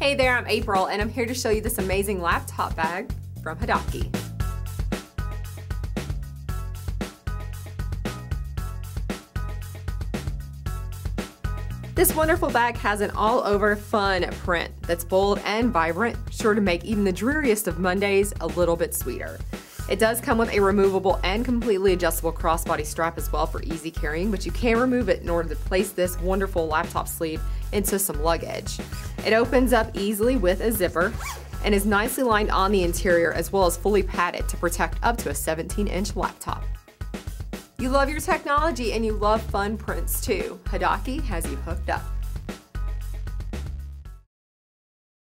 Hey there, I'm April and I'm here to show you this amazing laptop bag from Hadaki. This wonderful bag has an all-over fun print that's bold and vibrant, sure to make even the dreariest of Mondays a little bit sweeter. It does come with a removable and completely adjustable crossbody strap as well for easy carrying, but you can remove it in order to place this wonderful laptop sleeve into some luggage. It opens up easily with a zipper and is nicely lined on the interior as well as fully padded to protect up to a 17 inch laptop. You love your technology and you love fun prints too. Hadaki has you hooked up.